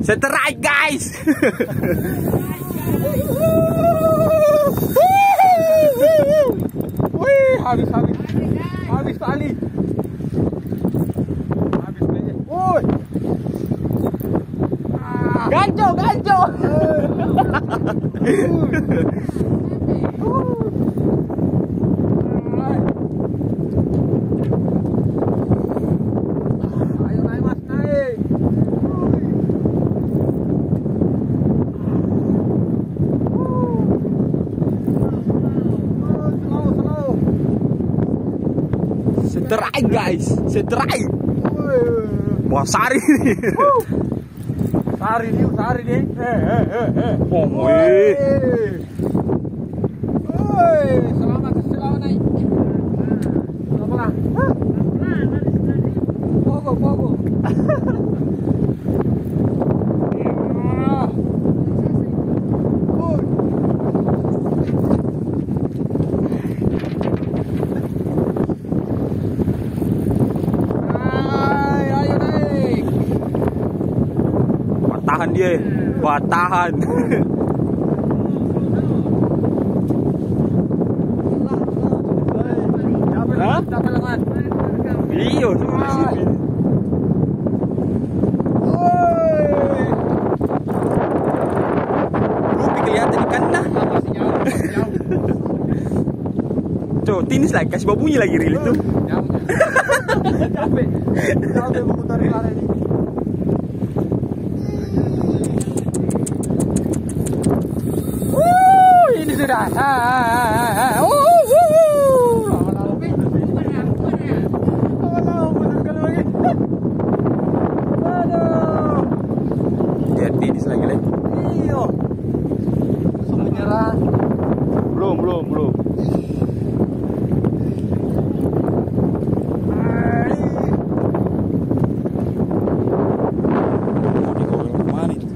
Seterai guys. Wih, habis habis. Habis kali. Habis kayaknya. Woi. Ganco, ganco. Seterai guys, seterai. Wah sari nih. Sari nih, sari nih. Eh, eh, eh, eh. Oh. Woi, selamat, selamat naik. Selamat. Pogo, pogo. Hai, ayo naik. Wah, tahan dia. Wah, tahan. Iya. Tuh, tinis lagi, kasih babunyi lagi ril itu. Jauh. Capek. Capek memutar lari ini. Wuh, ini sudah. Ah, wuh. Lama-lama putar sekali lagi. Lagi lagi. Iyo. Langsung menyerah. Belum, belum, belum. Mau digoreng ke mana itu?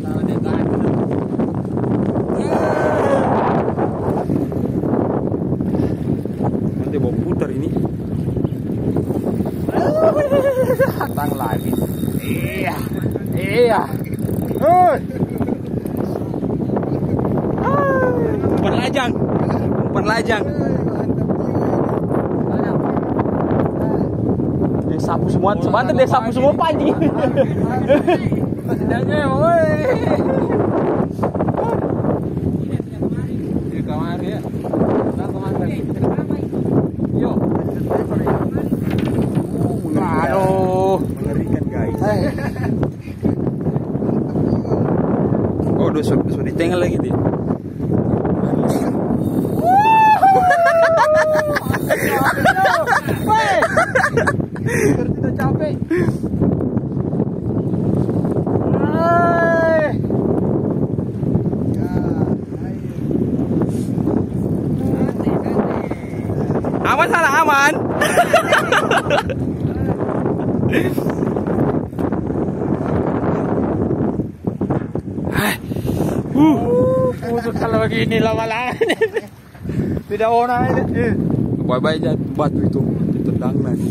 Salah dia tahan. Nanti bawa putar ini. Datang lagi. Iya. Iya. Hei. Umpan lajang. Umpan lajang. Dia sapu semua, sebentar dia sapu semua panji. Woi. Di kamar ya. Nah, kemari. Yo. Aduh. Mengerikan guys. Udah sudah, sudah ditengah lagi tidak capek. Aman salah aman. Uh, Pusuk kalau begini lama-lama. Tidak orang ini. Bye-bye aja batu itu ditendang lagi.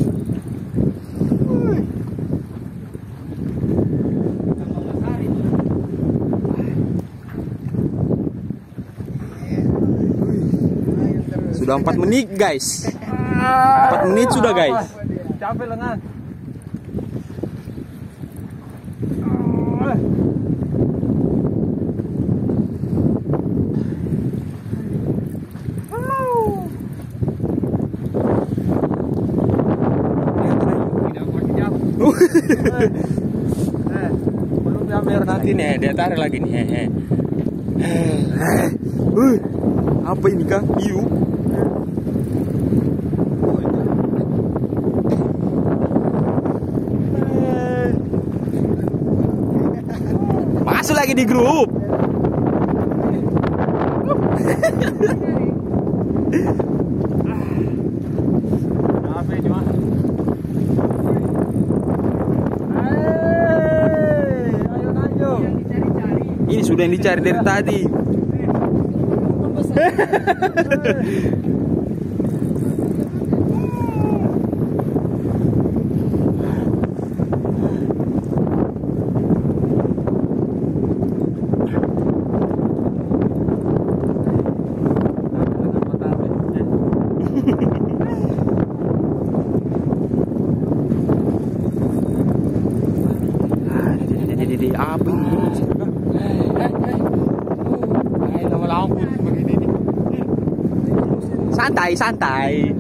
Sudah 4 menit guys. 4 menit sudah guys. Capek lengan. Tidak mau jauh. Eh, belum diambil Nanti nih dia tarik lagi nih. Hehe. Uh, apa ini kah? Hiu. Masuk lagi di grup. Capek cuma. Hei, ayo lanjut. Ini sudah yang dicari dari tadi. 山地，山地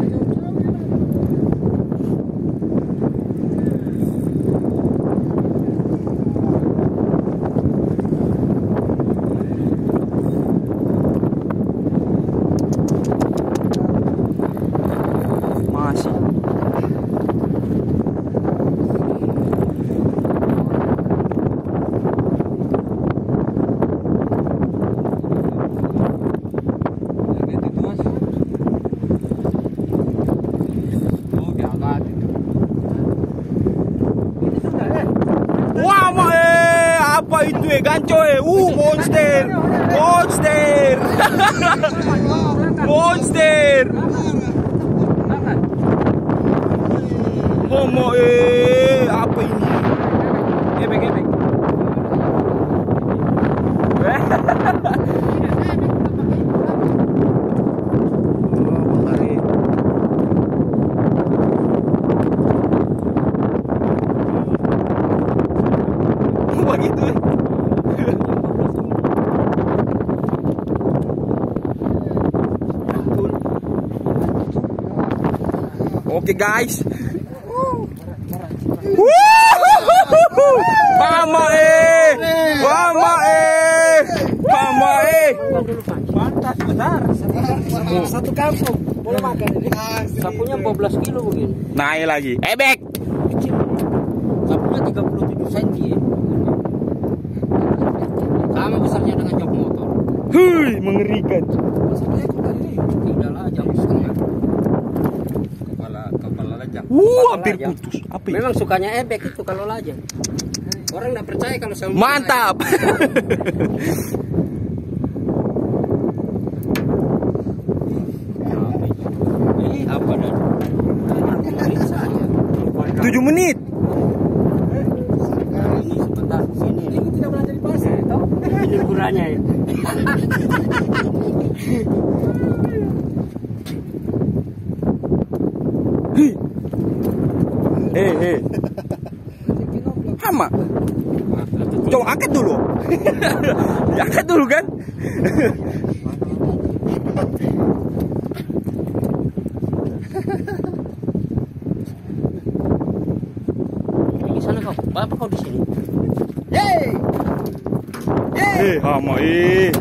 eh, ganco eh, uh, monster, monster, monster, Momo eh, apa ini? Gebek, gebek. Eh. Oke guys. Wuhuhuhu. Mama eh. Mama eh. Mama eh. Pantas besar. Satu kampung. Boleh makan ini. Sapunya 14 kilo begini. Naik lagi. Ebek. Sapunya 37 cm ya. Sama besarnya dengan jok motor. Hui, mengerikan. Tidak hampir lajang. putus. Apa itu? Memang sukanya ebek itu kalau lajang. Orang tidak percaya kalau saya Mantap. Ini apa dan? Ini saya. 7 menit. Ini sebentar sini. Ini Tidak belanja di pasar, toh? ini ukurannya ya. Eh, eh. Hama. Coba angkat dulu. angkat dulu kan? Di sana kau. Bapak kau di sini. Yeay! Eh, hama eh.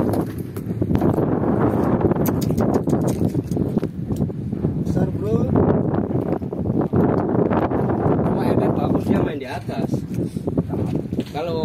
Besar, bro. Main di atas. Kalau